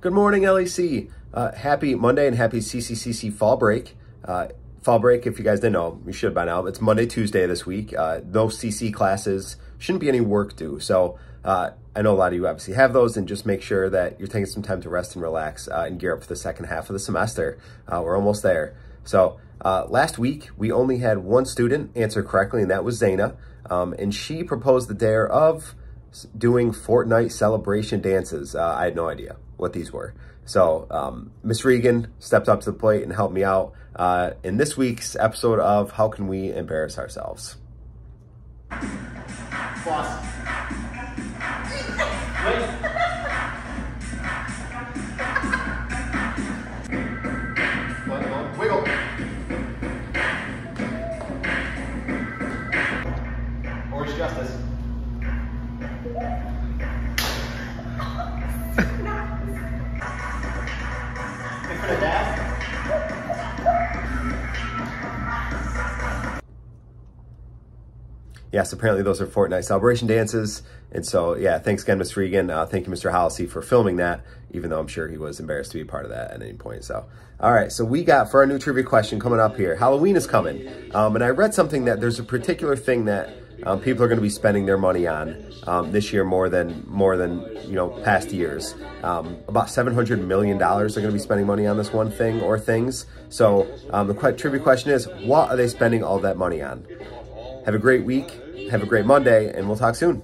Good morning, LEC. Uh, happy Monday and happy CCCC fall break. Uh, fall break, if you guys didn't know, you should by now. It's Monday, Tuesday this week. Uh, no CC classes. Shouldn't be any work due. So uh, I know a lot of you obviously have those and just make sure that you're taking some time to rest and relax uh, and gear up for the second half of the semester. Uh, we're almost there. So uh, last week, we only had one student answer correctly, and that was Zaina. Um, and she proposed the dare of doing Fortnite celebration dances. Uh, I had no idea what these were. So um, Miss Regan stepped up to the plate and helped me out uh, in this week's episode of How Can We Embarrass Ourselves? Floss. Justice. In front of dad. Yes, apparently those are Fortnite celebration dances. And so, yeah, thanks again, Mr. Regan. Uh, thank you, Mr. Hollisey, for filming that, even though I'm sure he was embarrassed to be part of that at any point. So, all right, so we got for our new trivia question coming up here. Halloween is coming. Um, and I read something that there's a particular thing that um, people are going to be spending their money on um, this year more than more than you know past years. Um, about 700 million dollars are going to be spending money on this one thing or things. So um, the trivia question is, what are they spending all that money on? Have a great week. Have a great Monday, and we'll talk soon.